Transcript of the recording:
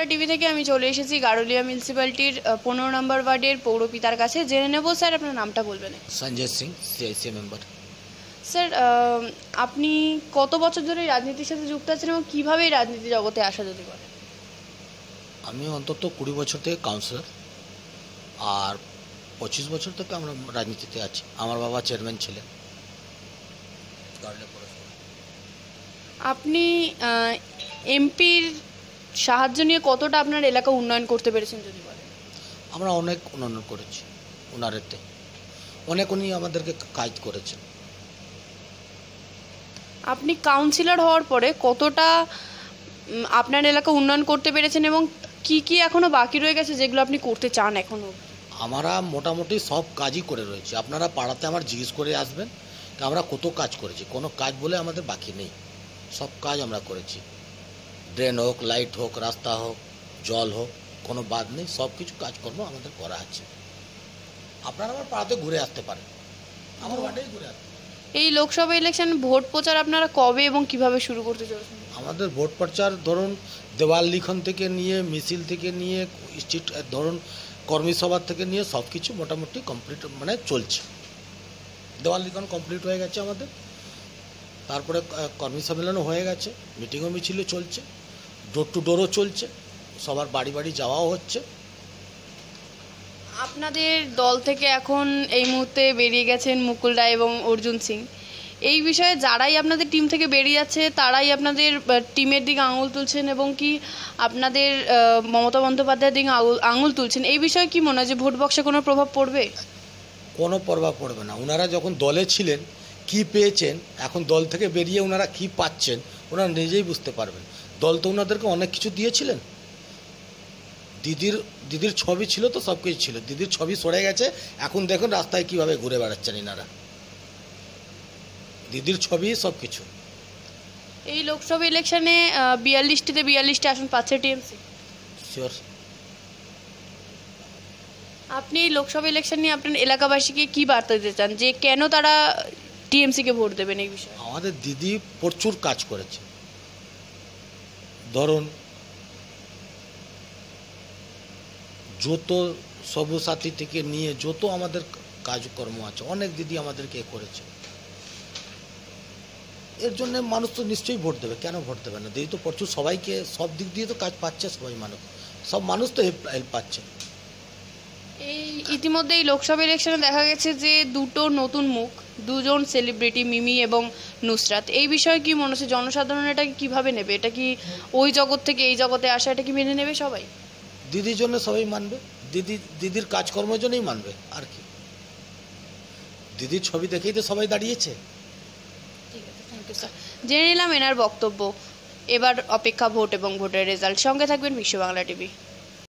Bangla TV থেকে আমি চলে এসেছি গারুলিয়া মিউনিসিপ্যালিটির পনেরো নম্বর ওয়ার্ডের পৌরপিতার কাছে। জেনে নেব স্যার আপনার নামটা বলবেন। Sanjay Singh CIC member sir আপনি কত বছর ধরে রাজনীতির সাথে যুক্ত আছেন এবং কীভাবে এই রাজনীতি জগতে আসা যদি বলেন আমি অন্তত কুড়ি বছর থেকে কাউন্সিলর আর পঁচিশ বছর থেকে আমরা রাজনীতিতে আছি। আমার বাবা চেয়ারম্যান ছিলেন। আপনি এমপির সাহায্য নিয়ে কতটা আপনার এলাকা উন্নয়ন করতে পেরেছেন যদি বলেন? আমরা অনেক উন্নয়ন করেছি ওনারেতে অনেক উনি আমাদেরকে কাজ করেছেন। আপনি কাউন্সিলর হওয়ার পরে কতটা আপনার এলাকা উন্নয়ন করতে পেরেছেন এবং কি কি এখনও বাকি রয়ে গেছে যেগুলো আপনি করতে চান এখনও আমরা মোটামুটি সব কাজই করে রয়েছি। আপনারা পাড়াতে আমার জিজ্ঞেস করে আসবেন আমরা কত কাজ করেছি। কোনো কাজ বলে আমাদের বাকি নেই। সব কাজ আমরা করেছি। ড্রেন হোক লাইট হোক রাস্তা হোক জল হোক কোনো বাদ নেই সব কিছু কাজকর্ম আমাদের করা আছে। আপনারা আমার পাড়াতে ঘুরে আসতে পারেন। আমার ওয়ার্ডেই ঘুরে আসতে এই লোকসভা ইলেকশন ভোট প্রচার আপনারা কবে এবং কীভাবে শুরু করতে চলেছেন? আমাদের ভোট প্রচার ধরুন দেওয়াল লিখন থেকে নিয়ে মিছিল থেকে নিয়ে স্ট্রিট ধরুন কর্মী সভা থেকে নিয়ে সব কিছু মোটামুটি কমপ্লিট মানে চলছে। দেওয়াল লিখন কমপ্লিট হয়ে গেছে আমাদের। তারপরে কর্মী সম্মেলনও হয়ে গেছে মিটিংও মিছিলও চলছে। ডোর টু ডোরও চলছে সবার বাড়ি বাড়ি যাওয়াও হচ্ছে। আপনাদের দল থেকে এখন এই মুহূর্তে বেরিয়ে গেছেন মুকুল রায় এবং অর্জুন সিং। এই বিষয়ে যারাই আপনাদের টিম থেকে বেরিয়ে যাচ্ছে তারাই আপনাদের টিমের দিকে আঙুল তুলছেন এবং কি আপনাদের মমতা বন্দ্যোপাধ্যায়ের দিকে আঙুল আঙুল তুলছেন। এই বিষয়ে কি মনে হয় যে ভোট বক্সে কোনো প্রভাব পড়বে? কোনো প্রভাব পড়বে না। ওনারা যখন দলে ছিলেন কি পেয়েছেন এখন দল থেকে বেরিয়ে ওনারা কি পাচ্ছেন ওনারা নিজেই বুঝতে পারবেন। দল তো ওনাদেরকে অনেক কিছু দিয়েছিলেন। দিদির দিদির ছবি ছিল তো সব কিছু ছিল। দিদির ছবি সরে গেছে। এখন দেখুন রাস্তায় কীভাবে ঘুরে বেড়াচ্ছেন এনারা দিদির ছবি সব কিছু। এই লোকসভা ইলেকশনে বিয়াল্লিশটিতে বিয়াল্লিশটি আসন পাচ্ছে টিএমসি। শিওর আপনি লোকসভা ইলেকশন নিয়ে আপনার এলাকাবাসীকে কি বার্তা দিতে চান? যে কেন তারা টিএমসিকে ভোট দেবেন এই বিষয়ে? আমাদের দিদি প্রচুর কাজ করেছে। যত সব্যসাথী থেকে নিয়ে যত আমাদের কাজকর্ম আছে, অনেক দিদি আমাদেরকে এ করেছে। এর জন্য মানুষ তো নিশ্চয়ই ভোট দেবে। কেন ভোট দেবে না? দিদি তো প্রচুর, সবাইকে সব দিক দিয়ে তো কাজ পাচ্ছে সবাই মানুষ। সব মানুষ তো হেল্প পাচ্ছে। এই ইতিমধ্যে এই লোকসভা ইলেকশনে দেখা গেছে যে দুটো নতুন মুখ দুজন সেলিব্রিটি মিমি এবং নুসরাত। এই বিষয়ে কি মনে হচ্ছে? জনসাধারণ এটাকে কীভাবে নেবে? এটা কি ওই জগৎ থেকে এই জগতে আসা এটা কি মেনে নেবে সবাই? দিদির জন্য সবাই মানবে। দিদি দিদির কাজকর্মের জন্যই মানবে আর কি। দিদির ছবি দেখেই তো সবাই দাঁড়িয়েছে। ঠিক আছে থ্যাংক ইউ স্যার জেনে নিলাম এনার বক্তব্য। এবার অপেক্ষা ভোট এবং ভোটের রেজাল্ট সঙ্গে থাকবেন বিশ্ব বাংলা টিভি।